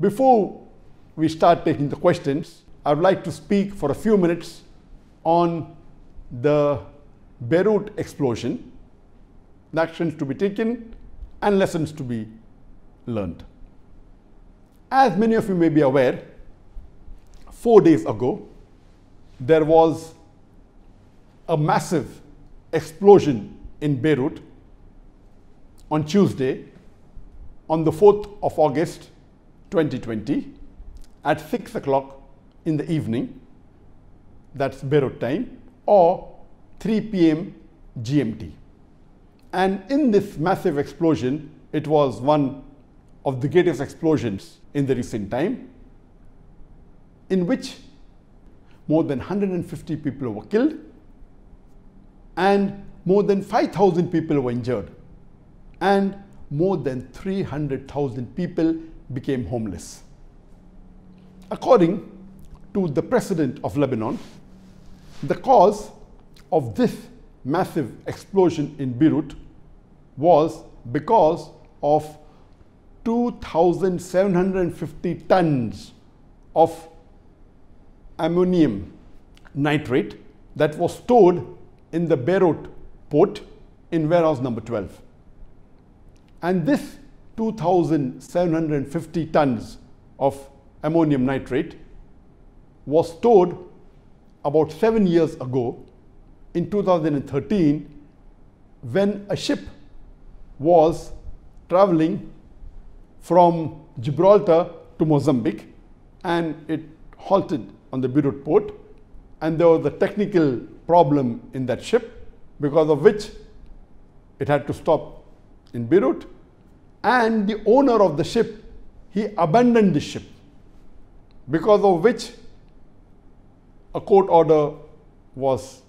Before we start taking the questions, I would like to speak for a few minutes on the Beirut explosion, the actions to be taken, and lessons to be learned. As many of you may be aware, four days ago, there was a massive explosion in Beirut on Tuesday, on the 4th of August 2020, at 6 o'clock in the evening, that's Beirut time, or 3 p.m. GMT. And in this massive explosion, it was one of the greatest explosions in the recent time, in which more than 150 people were killed and more than 5,000 people were injured and more than 300,000 people became homeless. According to the president of Lebanon, the cause of this massive explosion in Beirut was because of 2,750 tons of ammonium nitrate that was stored in the Beirut port in warehouse number 12. And this 2,750 tons of ammonium nitrate was stored about seven years ago in 2013 when a ship was traveling from Gibraltar to Mozambique and it halted on the Beirut port. And there was a technical problem in that ship because of which it had to stop in Beirut and the owner of the ship he abandoned the ship because of which a court order was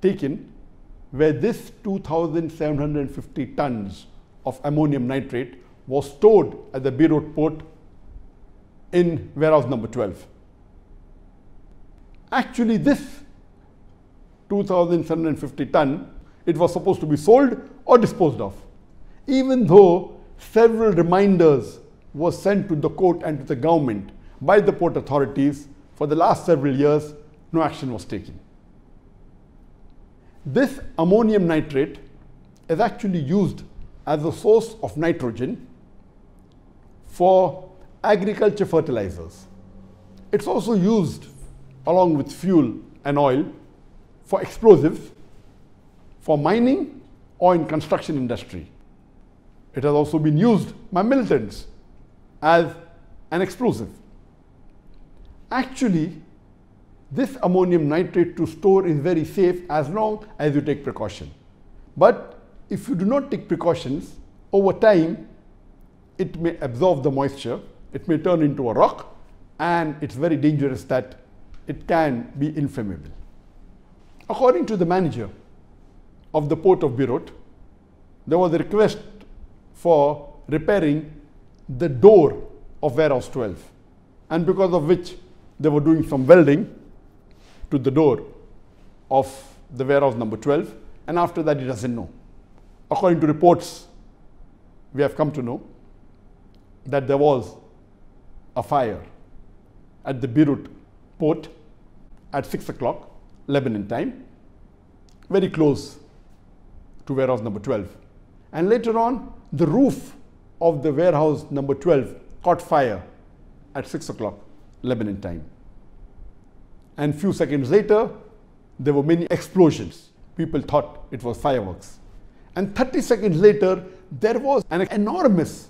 taken where this 2750 tons of ammonium nitrate was stored at the Beirut port in warehouse number 12 actually this 2750 ton, it was supposed to be sold or disposed of. Even though several reminders were sent to the court and to the government by the port authorities for the last several years, no action was taken. This ammonium nitrate is actually used as a source of nitrogen for agriculture fertilizers. It's also used along with fuel and oil for explosives, for mining or in construction industry. It has also been used by militants as an explosive. Actually, this ammonium nitrate to store is very safe as long as you take precaution. But if you do not take precautions, over time, it may absorb the moisture, it may turn into a rock, and it's very dangerous that it can be inflammable. According to the manager of the port of Beirut, there was a request for repairing the door of warehouse 12 and because of which they were doing some welding to the door of the warehouse number 12 and after that he doesn't know. According to reports, we have come to know that there was a fire at the Beirut port at 6 o'clock Lebanon time, very close to warehouse number 12. And later on, the roof of the warehouse number 12 caught fire at 6 o'clock Lebanon time. And few seconds later, there were many explosions. People thought it was fireworks. And 30 seconds later, there was an enormous,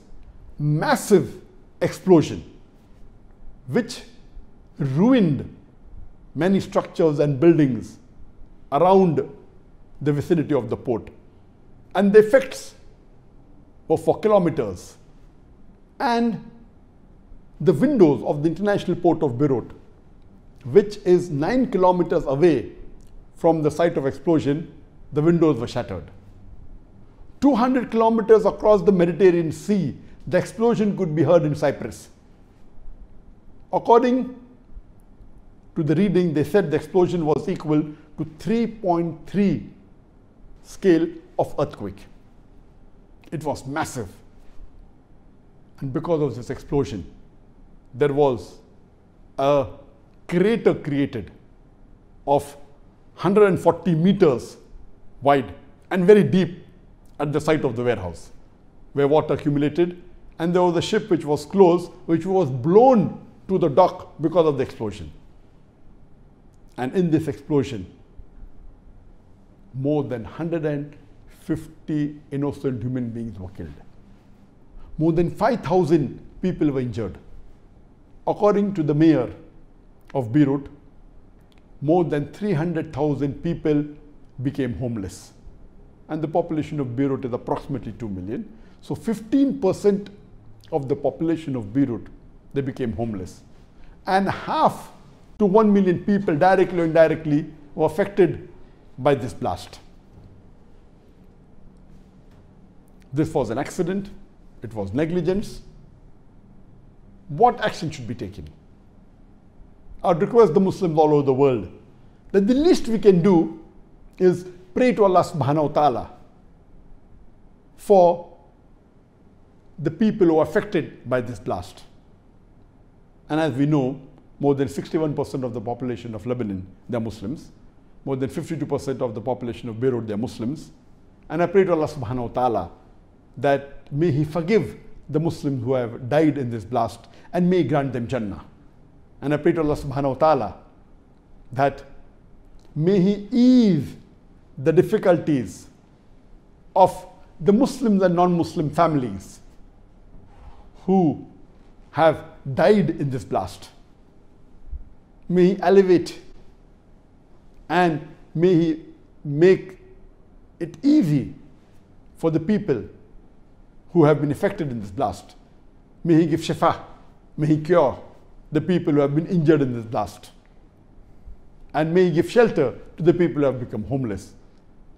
massive explosion which ruined many structures and buildings around the vicinity of the port. And the effects were for kilometers. And the windows of the international port of Beirut, which is nine kilometers away from the site of explosion, the windows were shattered. 200 kilometers across the Mediterranean Sea, the explosion could be heard in Cyprus. According to the reading, they said the explosion was equal to 3.3 scale of earthquake. It was massive. And because of this explosion, there was a crater created of 140 meters wide and very deep at the site of the warehouse where water accumulated and there was a ship which was closed which was blown to the dock because of the explosion. And in this explosion, more than 150 innocent human beings were killed. More than 5,000 people were injured. According to the mayor of Beirut, more than 300,000 people became homeless. And the population of Beirut is approximately 2 million. So 15% of the population of Beirut, they became homeless. And half to 1 million people, directly or indirectly, were affected by this blast. This was an accident, it was negligence. What action should be taken? I would request the Muslims all over the world that the least we can do is pray to Allah subhanahu wa ta'ala for the people who are affected by this blast. And as we know, more than 61% of the population of Lebanon, they are Muslims. More than 52% of the population of Beirut, they are Muslims. And I pray to Allah subhanahu wa ta'ala that may He forgive the Muslims who have died in this blast and may grant them Jannah. And I pray to Allah subhanahu wa ta'ala that may He ease the difficulties of the Muslims and non-Muslim families who have died in this blast. May He elevate and may He make it easy for the people who have been affected in this blast. May He give shifa, may He cure the people who have been injured in this blast. And may He give shelter to the people who have become homeless.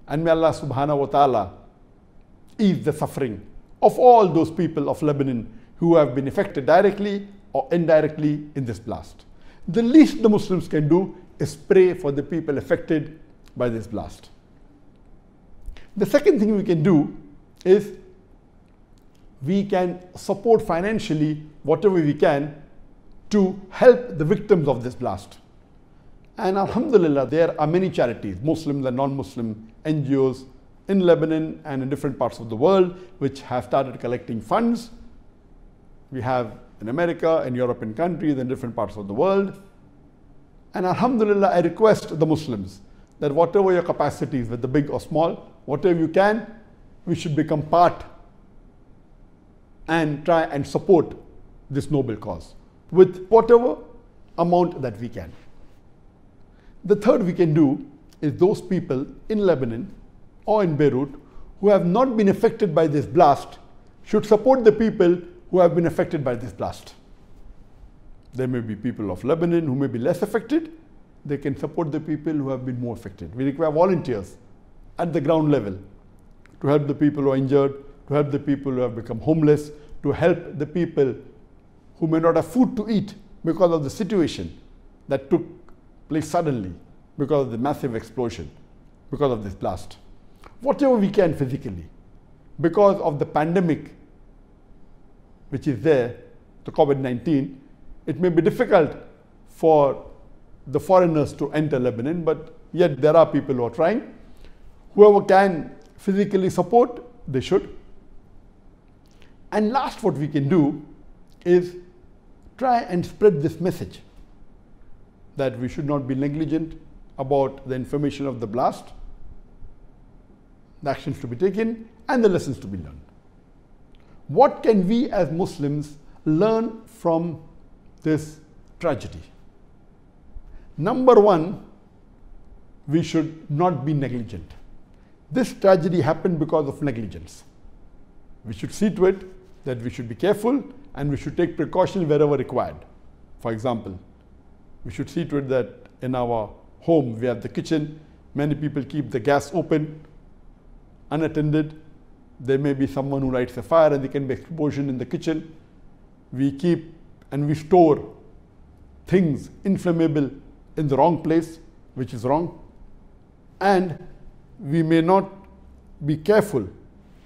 And may Allah subhanahu wa ta'ala ease the suffering of all those people of Lebanon who have been affected directly or indirectly in this blast. The least the Muslims can do is pray for the people affected by this blast. The second thing we can do is we can support financially whatever we can to help the victims of this blast. And Alhamdulillah, there are many charities, Muslims and non-Muslim NGOs in Lebanon and in different parts of the world which have started collecting funds. We have in America, in European countries, in different parts of the world. And Alhamdulillah, I request the Muslims that whatever your capacities, whether big or small, whatever you can, we should become part and try and support this noble cause with whatever amount that we can. The third we can do is those people in Lebanon or in Beirut who have not been affected by this blast should support the people who have been affected by this blast. There may be people of Lebanon who may be less affected. They can support the people who have been more affected. We require volunteers at the ground level to help the people who are injured, to help the people who have become homeless, to help the people who may not have food to eat because of the situation that took place suddenly because of the massive explosion, because of this blast. Whatever we can physically, because of the pandemic which is there, the COVID-19, it may be difficult for the foreigners to enter Lebanon, but yet there are people who are trying. Whoever can physically support, they should. And last, what we can do is try and spread this message that we should not be negligent about the information of the blast, the actions to be taken, and the lessons to be learned. What can we as Muslims learn from this tragedy? Number one, we should not be negligent. This tragedy happened because of negligence. We should see to it that we should be careful and we should take precaution wherever required. For example, we should see to it that in our home we have the kitchen, many people keep the gas open, unattended, there may be someone who lights a fire and there can be explosion in the kitchen. We keep and we store things inflammable in the wrong place, which is wrong. And we may not be careful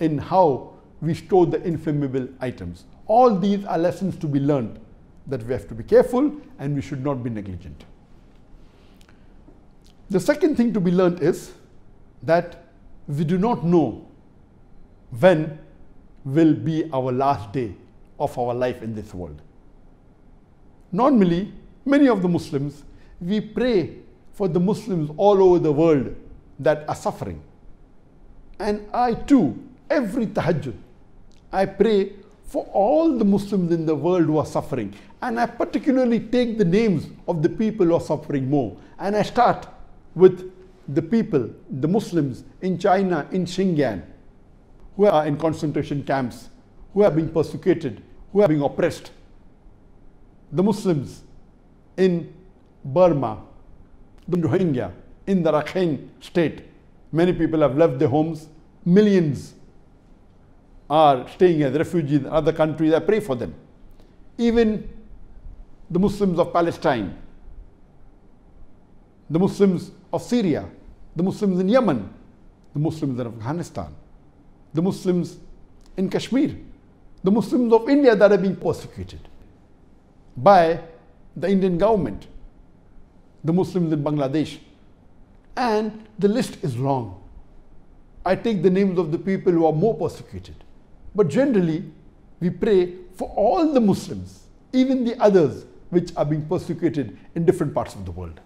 in how we store the inflammable items. All these are lessons to be learned that we have to be careful and we should not be negligent. The second thing to be learned is that we do not know when will be our last day of our life in this world. Normally, many of the Muslims, we pray for the Muslims all over the world that are suffering. And I too, every tahajjud, I pray for all the Muslims in the world who are suffering. And I particularly take the names of the people who are suffering more. And I start with the people, the Muslims in China, in Xinjiang, who are in concentration camps, who are being persecuted, who are being oppressed. The Muslims in Burma, the Rohingya, in the Rakhine state. Many people have left their homes. Millions are staying as refugees in other countries. I pray for them. Even the Muslims of Palestine, the Muslims of Syria, the Muslims in Yemen, the Muslims in Afghanistan, the Muslims in Kashmir, the Muslims of India that are being persecuted by the Indian government, the Muslims in Bangladesh. And the list is long. I take the names of the people who are more persecuted. But generally, we pray for all the Muslims, even the others which are being persecuted in different parts of the world.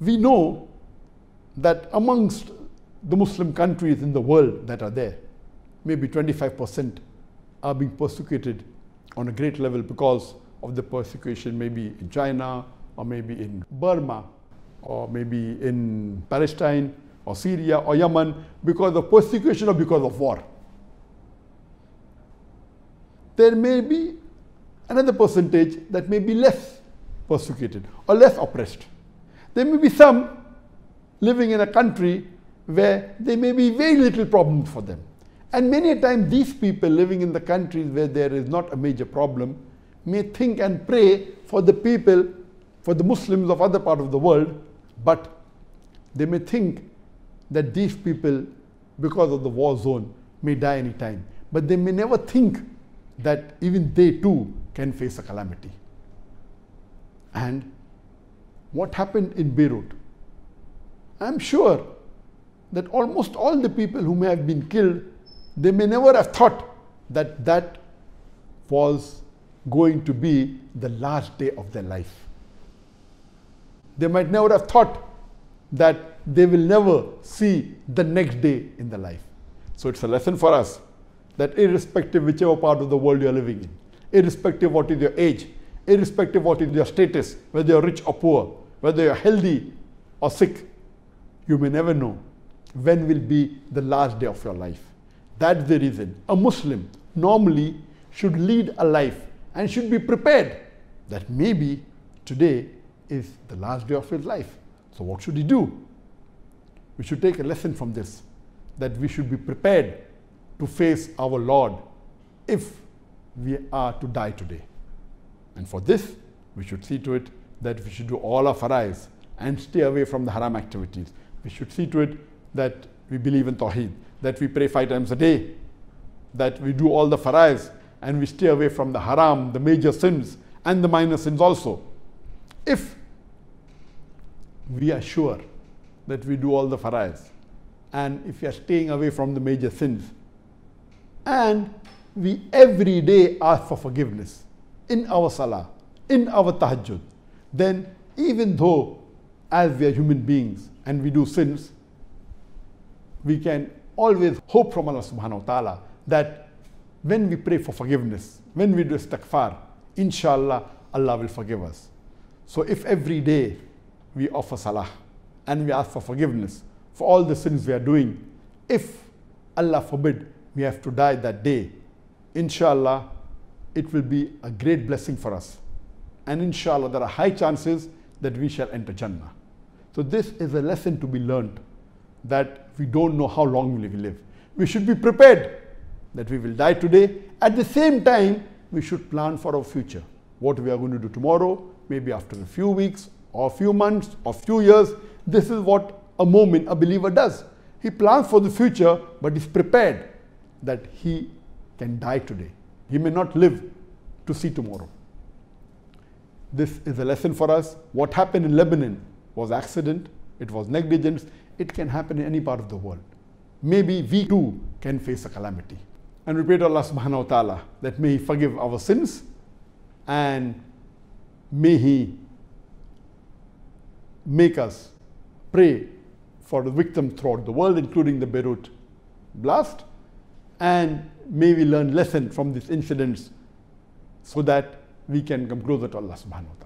We know that amongst the Muslim countries in the world that are there, maybe 25% are being persecuted on a great level because of the persecution maybe in China or maybe in Burma or maybe in Palestine or Syria or Yemen because of persecution or because of war. There may be another percentage that may be less persecuted or less oppressed. There may be some living in a country where there may be very little problem for them. And many a time these people living in the countries where there is not a major problem may think and pray for the people, for the Muslims of other part of the world, but they may think that these people, because of the war zone, may die anytime. But they may never think that even they too can face a calamity. And what happened in Beirut? I'm sure that almost all the people who may have been killed, they may never have thought that that was going to be the last day of their life. They might never have thought that they will never see the next day in their life. So it's a lesson for us that irrespective whichever part of the world you're living in, irrespective what is your age, irrespective what is your status, whether you're rich or poor, whether you're healthy or sick, you may never know when will be the last day of your life. That's the reason a Muslim normally should lead a life and should be prepared that maybe today is the last day of his life. So, what should he do? We should take a lesson from this that we should be prepared to face our Lord if we are to die today. And for this, we should see to it that we should do all our farais and stay away from the haram activities. We should see to it that we believe in Tawheed, that we pray five times a day, that we do all the farais and we stay away from the haram, the major sins, and the minor sins also. If we are sure that we do all the farais, and if we are staying away from the major sins, and we every day ask for forgiveness in our salah, in our tahajjud, then even though as we are human beings and we do sins, we can always hope from Allah subhanahu wa ta'ala that when we pray for forgiveness, when we do istighfar, inshallah, Allah will forgive us. So if every day we offer salah and we ask for forgiveness for all the sins we are doing, if Allah forbid we have to die that day, inshallah, it will be a great blessing for us. And inshallah, there are high chances that we shall enter Jannah. So this is a lesson to be learned that we don't know how long will we live. We should be prepared that we will die today. At the same time, we should plan for our future. What we are going to do tomorrow, maybe after a few weeks or a few months or few years. This is what a momin a believer does. He plans for the future, but is prepared that he can die today. He may not live to see tomorrow. This is a lesson for us. What happened in Lebanon was accident, it was negligence. It can happen in any part of the world. Maybe we too can face a calamity. And we pray to Allah subhanahu wa ta'ala that may He forgive our sins and may He make us pray for the victims throughout the world, including the Beirut blast. And may we learn lesson from these incidents so that we can come closer to Allah subhanahu wa ta'ala.